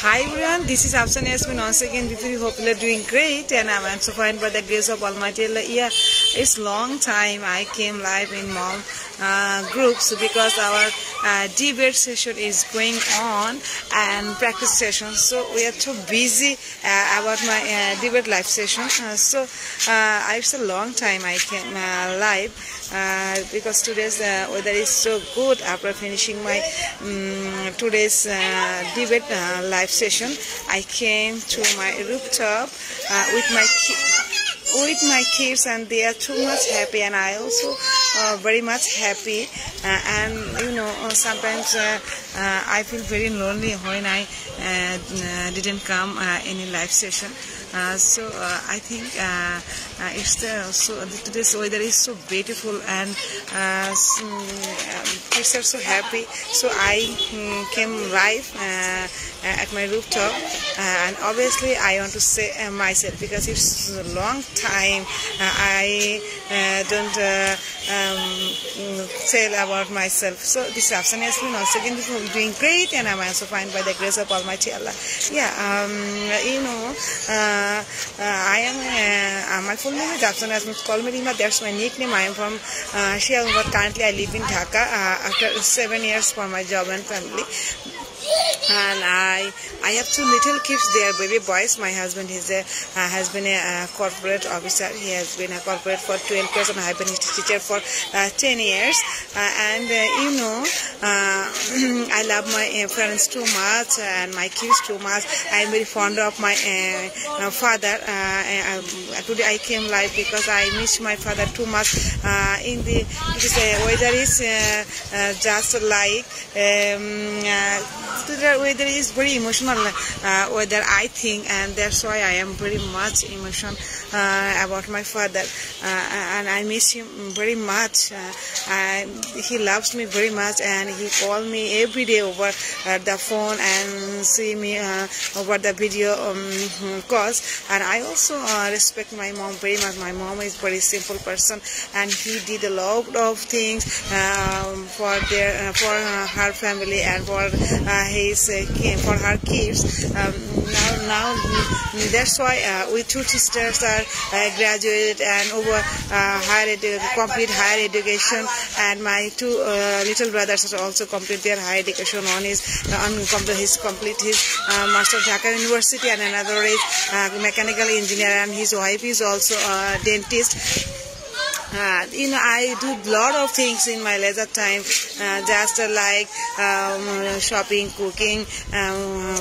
Hi everyone, this is Afsana Yasmin once again with you. Hope you're doing great and I'm so fine by the grace of Almighty Allah. Yeah, it's long time I came live in Mom. Uh, groups because our uh, debate session is going on and practice session. So we are too busy uh, about my uh, debate live session. Uh, so it's a long time I came live because today's weather is so good after finishing my um, today's debate live session. I came to my rooftop with my with my kids and they are too much happy and I also uh, very much happy. Uh, and you know uh, sometimes uh, uh, I feel very lonely when I uh, didn't come any live session. Uh, so uh, I think uh, it's the, so today's weather is so beautiful and so, um, are so happy. So I um, came live at my rooftop and obviously I want to say myself because it's a long time I don't um, mm, tell about myself. So this afternoon has been also again doing great and I'm also fine by the grace of Almighty Allah. Yeah, um, you know, uh, I am, my full name is Afsan Asmus. Call me Rima. That's my nickname. I am from uh, Shiagungat. Currently, I live in Dhaka after seven years for my job and family. and I I have two little kids they are baby boys. My husband is a uh, has been a uh, corporate officer. He has been a corporate for 12 years and I have been his teacher for uh, 10 years. Uh, and uh, you know uh, I love my friends too much and my kids too much. I am very fond of my father. Um, today I came live because I miss my father too much. In the because, weather is just like um, Today weather is very emotional uh, weather, I think, and that's why I am very much emotional uh, about my father, uh, and I miss him very much. Uh, I, he loves me very much, and he call me every day over uh, the phone and see me uh, over the video um, calls. And I also respect my mom very much. My mom is very simple person, and he did a lot of things um, for their for her family and for his uh, for her kids. Um, now, now mm, that's why uh, we two sisters are uh, graduated and over higher complete higher education, and my two little brothers also complete their higher education. One is on complete his complete his master Dhaka University, and another is mechanical engineer, and his wife is also a dentist uh, you know I do lot of things in my leisure time uh, just uh, like um, shopping cooking um,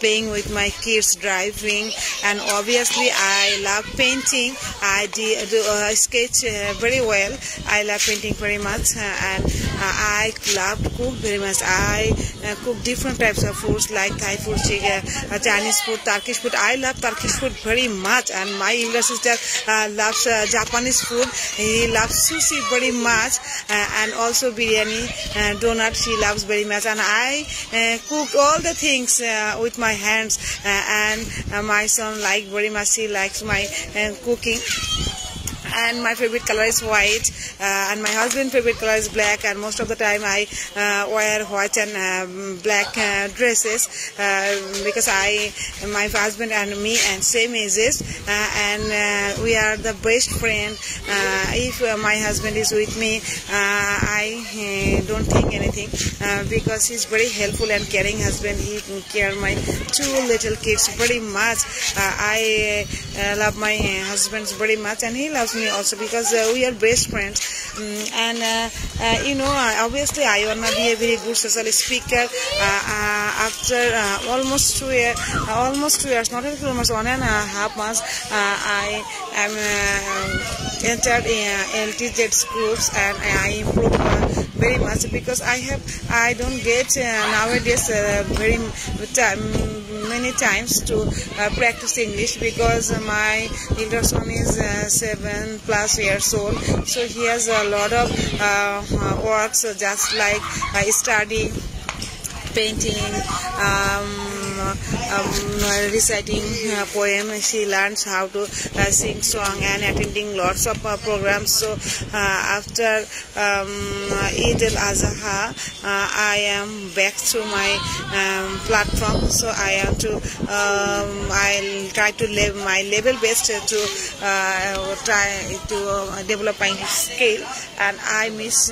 playing with my kids driving. And obviously I love painting. I do, uh, sketch uh, very well. I love painting very much uh, and I love cook very much. I cook different types of foods like Thai food Chinese food Turkish food. I love Turkish food very much and my younger sister loves Japanese food. She loves sushi very much uh, and also biryani and donut she loves very much. And I uh, cook all the things with my hands and my son like very much. He likes my cooking and my favorite color is white uh, and my husband's favorite color is black and most of the time I uh, wear white and um, black uh, dresses because I my husband and me and same ages and we are the best friend. If my husband is with me I don't think anything because he's very helpful and caring husband. He care my two little kids very much. I love my husband very much and he loves me also because uh, we are best friends. Um, and uh, uh, you know obviously I wanna be a very good social speaker. After almost two years almost two years not even almost one and a half months I am entered in LTDEZ groups and I improve very much because I have I don't get nowadays very time many times to uh, practice English because my elder son is uh, 7 plus years old. So he has a lot of uh, works just like uh, studying painting um, um, reciting uh, poem. She learns how to uh, sing song and attending lots of uh, programs. So after um, Eid al-Azha, I am back to my um, platform. So I have to, um, I'll try to live my level best to try to develop my skill. And I miss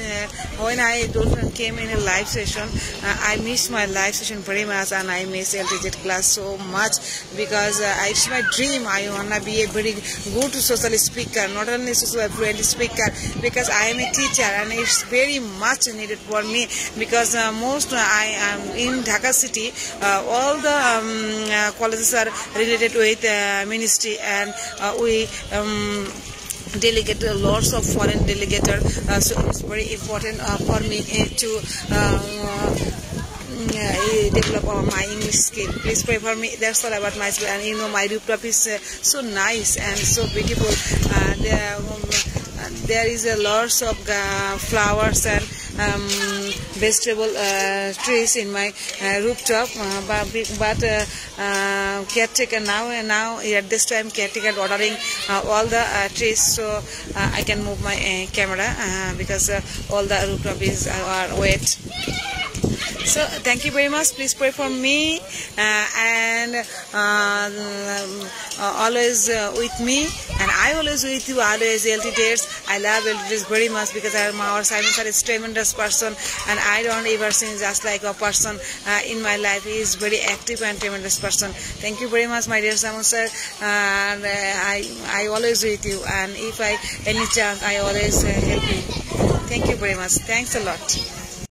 when I don't came in a live session. I miss my live session very much, and I miss Class so much because uh, it's my dream. I wanna be a very good social speaker, not only social fluent speaker, because I am a teacher and it's very much needed for me because uh, most uh, I am in Dhaka city. Uh, all the um, uh, colleges are related with ministry and we. Um, delegate lots of foreign delegator uh, so it's very important uh, for me to develop my English skill. Please pray for me. That's all about myself. And you know, my rooftop is uh, so nice and so beautiful. Uh, there, um, there is a lots of uh, flowers and um, vegetable uh, trees in my uh, rooftop. Uh, but but caretaker now and now at this time caretaker ordering all the trees, so I can move my camera because all the rooftop is are wet. So thank you very much. Please pray for me uh, and uh, uh, always with me. And I always with you, always LTTers. I love LTTers very much because our Simon sir is tremendous person and I don't ever see just like a person in my life. He is very active and tremendous person. Thank you very much, my dear Simon sir. And I, I always with you. And if I any chance, I always help you. Thank you very much. Thanks a lot.